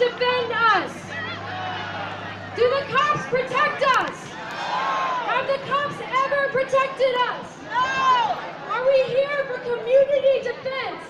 defend us? Do the cops protect us? Have the cops ever protected us? No! Are we here for community defense?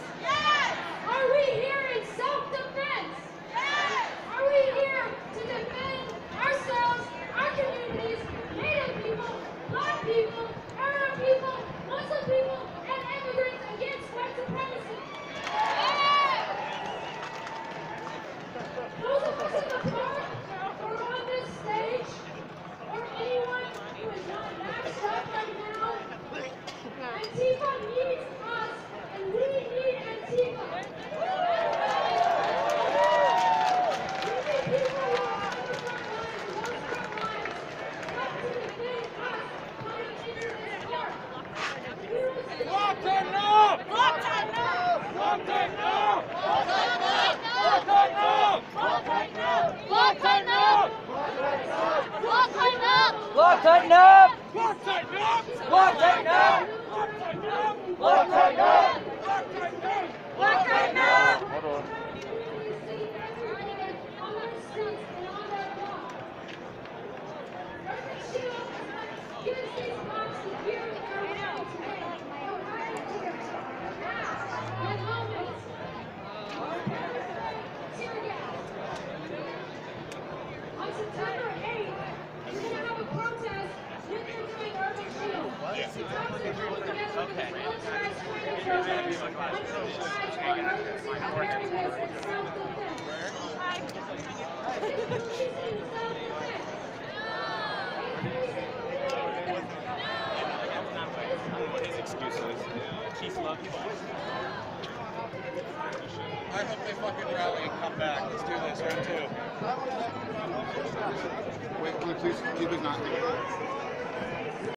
Lock, tighten up! Lock, tighten up! Lock, tighten up! Lock, tighten up! Lock, tighten up! Lock, tighten up! Lock, tighten up! Hold on. Use this box to cure the current. I hope they fucking rally and come back. Let's do this round two. Wait, can you please, can you not?